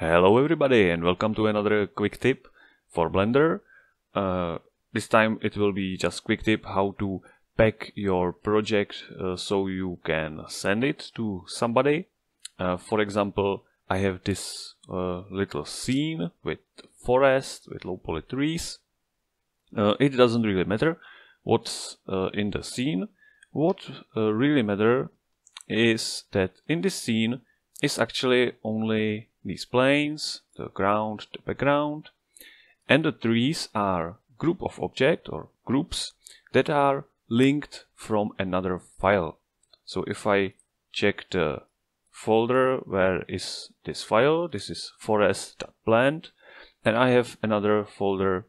Hello everybody and welcome to another quick tip for Blender. Uh, this time it will be just quick tip how to pack your project uh, so you can send it to somebody. Uh, for example, I have this uh, little scene with forest, with low poly trees. Uh, it doesn't really matter what's uh, in the scene. What really matter is that in this scene is actually only these planes, the ground, the background, and the trees are group of objects or groups that are linked from another file. So if I check the folder where is this file, this is forest.blend, and I have another folder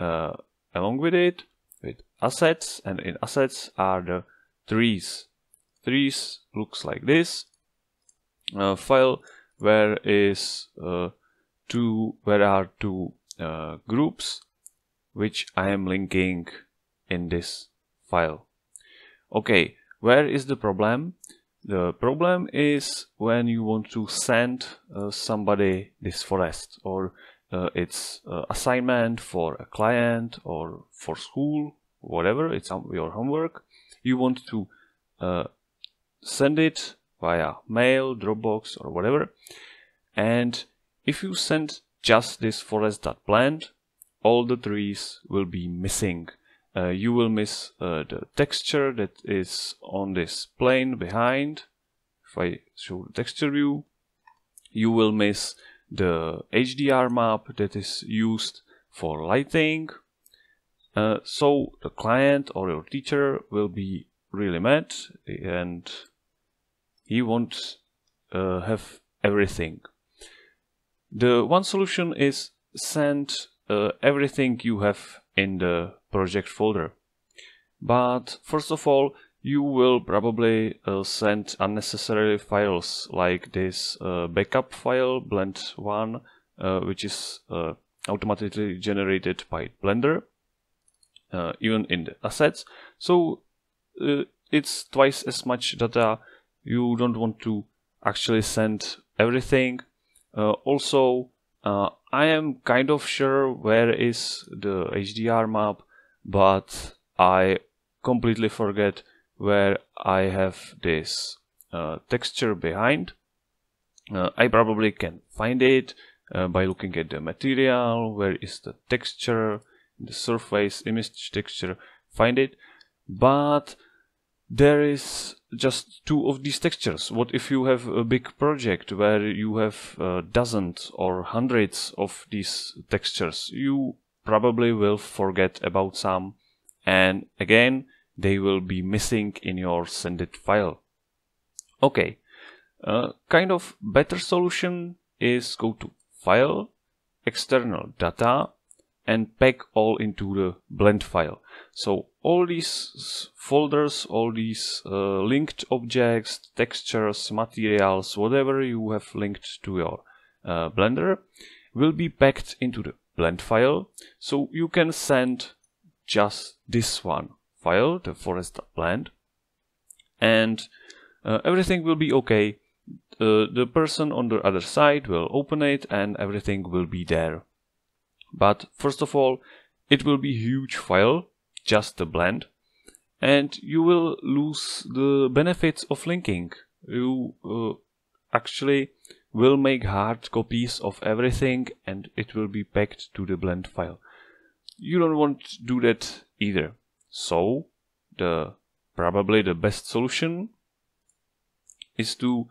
uh, along with it with assets, and in assets are the trees. Trees looks like this. Uh, file where is uh, two where are two uh, groups which I am linking in this file. Okay, where is the problem? The problem is when you want to send uh, somebody this forest or uh, it's uh, assignment for a client or for school, whatever, it's your homework. You want to uh, send it via mail, Dropbox or whatever. And if you send just this forest.blend, all the trees will be missing. Uh, you will miss uh, the texture that is on this plane behind. If I show the texture view, you will miss the HDR map that is used for lighting. Uh, so the client or your teacher will be really mad and he won't uh, have everything. The one solution is send uh, everything you have in the project folder. But first of all, you will probably uh, send unnecessary files like this uh, backup file blend1 uh, which is uh, automatically generated by Blender even in the assets. So it's twice as much data you don't want to actually send everything. Uh, also, uh, I am kind of sure where is the HDR map, but I completely forget where I have this uh, texture behind. Uh, I probably can find it uh, by looking at the material, where is the texture, the surface, image texture, find it. But there is just two of these textures. What if you have a big project where you have uh, dozens or hundreds of these textures? You probably will forget about some and again they will be missing in your sended file. Okay, uh, kind of better solution is go to File, External Data and pack all into the blend file. So all these folders, all these uh, linked objects, textures, materials, whatever you have linked to your uh, Blender will be packed into the blend file. So you can send just this one file, the forest blend, and uh, everything will be okay. Uh, the person on the other side will open it and everything will be there but first of all, it will be huge file, just the blend, and you will lose the benefits of linking. You uh, actually will make hard copies of everything and it will be packed to the blend file. You don't want to do that either. So the probably the best solution is to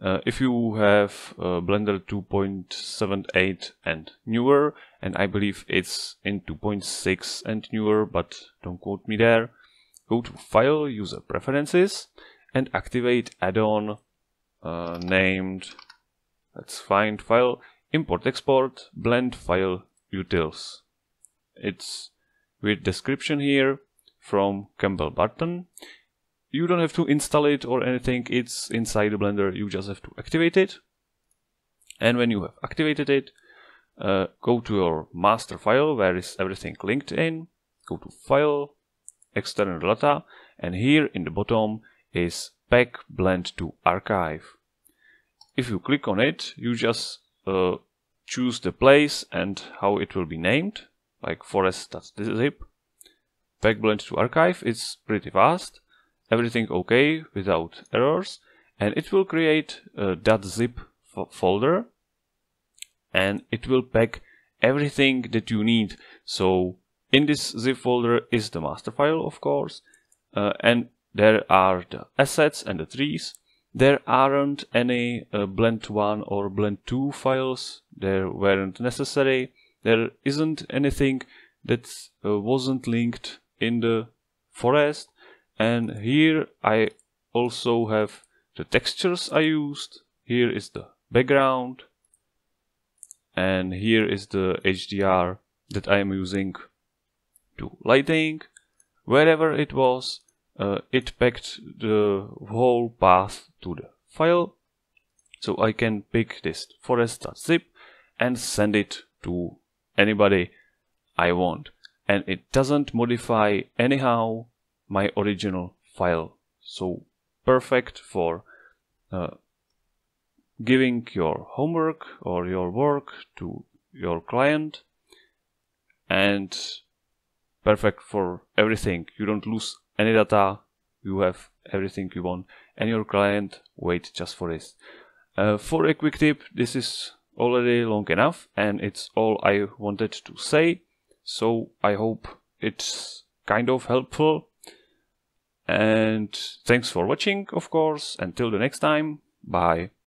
uh, if you have uh, Blender 2.78 and newer, and I believe it's in 2.6 and newer, but don't quote me there, go to File, User Preferences, and activate add-on uh, named, let's find file, Import Export, Blend File Utils. It's with description here from Campbell Barton you don't have to install it or anything. It's inside the blender. You just have to activate it. And when you have activated it uh, go to your master file where is everything linked in. Go to file external data and here in the bottom is pack blend to archive. If you click on it you just uh, choose the place and how it will be named, like forest.zip. Pack blend to archive, it's pretty fast. Everything okay without errors. And it will create a .zip folder and it will pack everything that you need. So in this zip folder is the master file, of course, uh, and there are the assets and the trees. There aren't any uh, blend 1 or blend 2 files, there weren't necessary. There isn't anything that uh, wasn't linked in the forest. And here I also have the textures I used. Here is the background. And here is the HDR that I am using to lighting. Wherever it was, uh, it packed the whole path to the file. So I can pick this forest.zip and send it to anybody I want. And it doesn't modify anyhow my original file. So perfect for uh, giving your homework or your work to your client and perfect for everything. You don't lose any data, you have everything you want and your client wait just for this. Uh, for a quick tip, this is already long enough and it's all I wanted to say. So I hope it's kind of helpful. And thanks for watching, of course. Until the next time, bye.